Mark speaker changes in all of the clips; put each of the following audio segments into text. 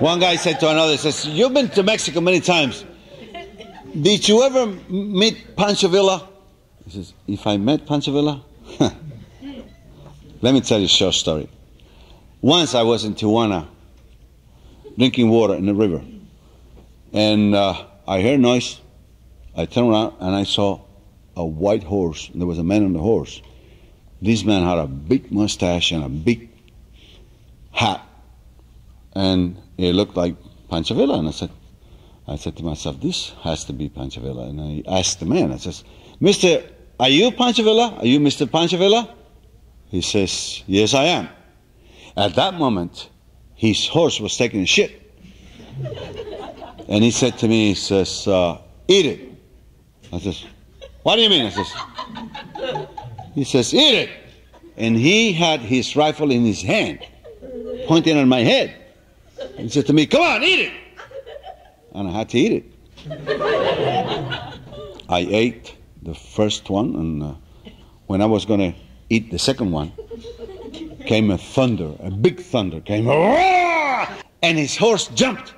Speaker 1: One guy said to another, says, You've been to Mexico many times. Did you ever meet Pancho Villa? He says, If I met Pancho Villa? Let me tell you a short story. Once I was in Tijuana drinking water in the river, and uh, I heard noise. I turned around and I saw a white horse. There was a man on the horse. This man had a big mustache and a big hat, and it looked like Pancho Villa. And I said, I said to myself, this has to be Pancho Villa. And I asked the man, I says, Mister, are you Pancho Villa? Are you Mr. Pancho Villa? He says, Yes, I am. At that moment, his horse was taking a shit. and he said to me, He says, uh, Eat it. I says, What do you mean? I says, He says, Eat it. And he had his rifle in his hand, pointing at my head. He said to me, Come on, eat it. And I had to eat it. I ate the first one, and uh, when I was going to eat the second one, came a thunder, a big thunder came, and his horse jumped,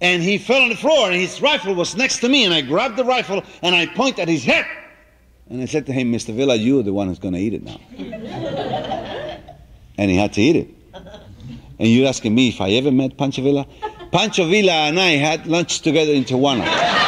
Speaker 1: and he fell on the floor, and his rifle was next to me, and I grabbed the rifle and I pointed at his head, and I said to him, Mr. Villa, you're the one who's going to eat it now. and he had to eat it. And you're asking me if I ever met Pancho Villa? Pancho Villa and I had lunch together in Tijuana.